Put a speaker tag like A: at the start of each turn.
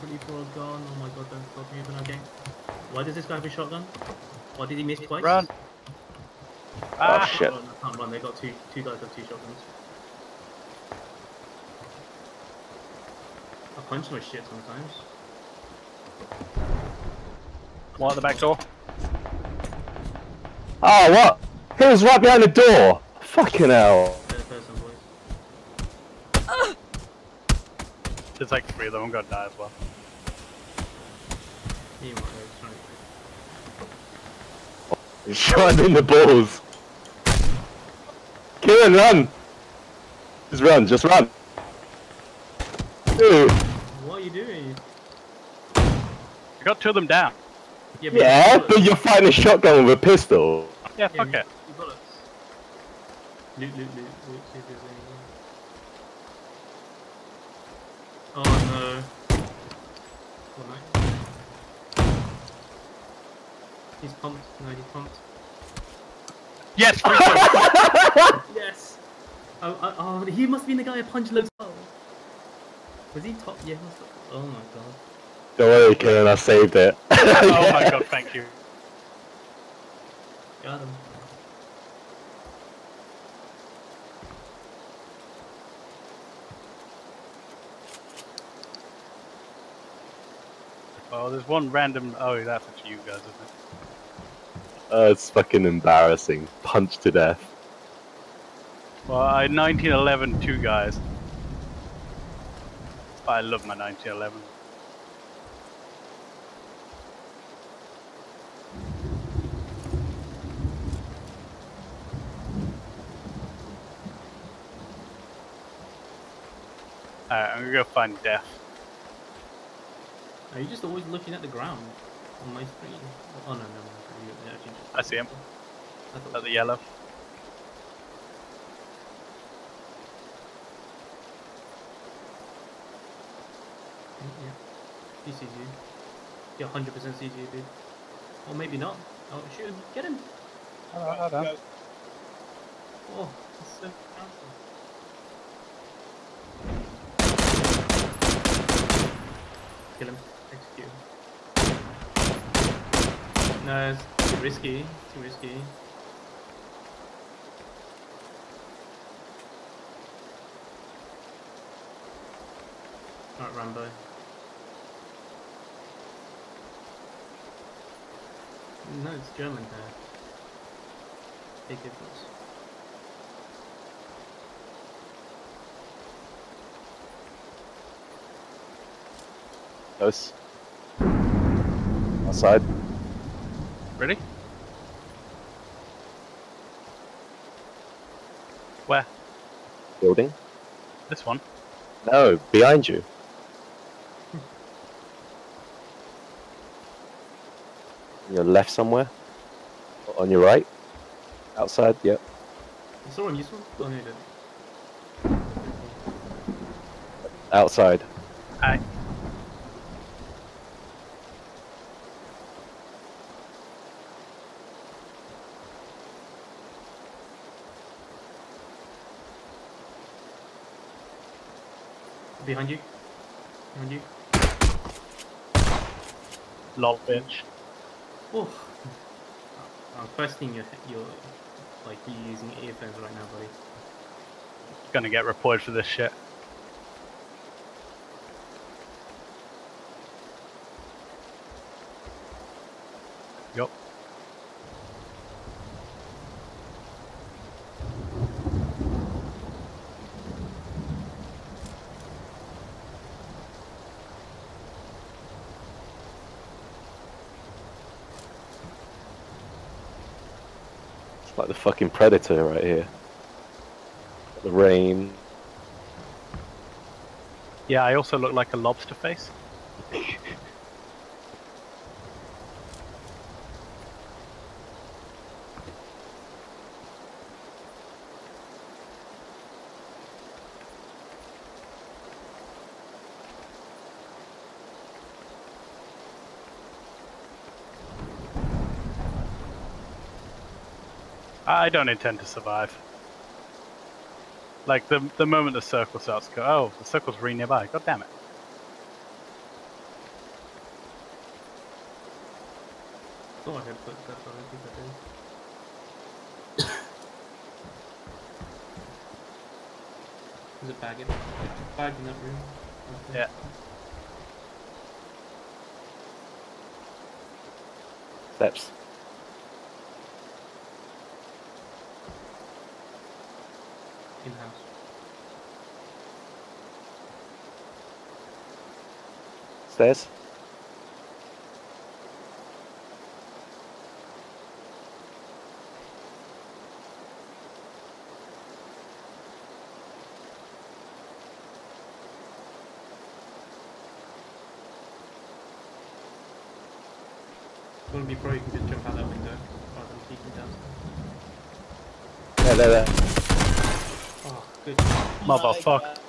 A: 24 gone. Oh my god, don't stop me even again. Why does this guy have a shotgun? Why did he miss twice?
B: Run.
C: Oh
B: Ah,
C: shit.
A: Run, I can't run. They got two. Two guys have two shotguns. I punch my shit sometimes.
B: one at the back door.
C: Oh, what? He was right behind the door. Fucking hell.
B: There's like three of them. I'm gonna die as well.
A: He might have trying to-
C: He's shot in the balls. Kieran, run. Just run, just run. Dude.
A: What are you doing?
B: I got two of them down.
A: Yeah,
C: Yeah,
A: you
C: but you're fighting a shotgun with a pistol.
B: Yeah,
A: Yeah,
B: fuck
A: you-
B: it.
A: you bullets. Loot, loot, loot, loot. See Oh no. Oh no. He's pumped. No, he's pumped.
B: Yes.
A: Yes! Oh, oh, oh, he must be the guy I punched loads of. Was he top? Yeah, he was top. Oh my god.
C: Don't worry, Kieran, I saved it.
B: oh my god, thank you.
A: Got him.
B: Oh, there's one random. Oh, that's for you guys, isn't it?
C: Oh, it's fucking embarrassing. Punched to death.
B: Well, I 1911 two guys. I love my 1911. Alright, I'm gonna go find Death.
A: Are you just always looking at the ground on my screen? Oh no, no, no. You you.
B: I see him.
A: I thought
B: At the yellow.
A: Mm, yeah. He sees you. He 100% sees you, dude. Or maybe not. Oh, shoot him. Get him. Oh, that's so powerful. Kill him. Execute. No, it's too risky. Too risky. Alright, Rambo. No, it's German there. Big difference.
C: Close. Outside.
B: Ready? Where?
C: Building.
B: This one.
C: No, behind you. On your left somewhere. Or On your right. Outside, yep.
A: You saw him, you saw him? Oh, no, you didn't.
C: Outside.
B: Aye.
A: Behind you. Behind you.
B: Lol, bitch.
A: Oh. I'm questioning your, your, like, you using earphones right now, buddy.
B: Gonna get reported for this shit. Yup.
C: Like the fucking predator right here. The rain.
B: Yeah, I also look like a lobster face. I don't intend to survive. Like, the, the moment the circle starts go, oh, the circle's really nearby, god damn it.
A: Someone had footsteps on it, Is it bagging? Bagged in that room? Okay.
B: Yeah.
C: Steps.
A: In house.
C: Stairs.
A: If you be pro, you can just jump out that window rather than peeking down.
C: There, there, there.
A: Good.
B: Motherfucker.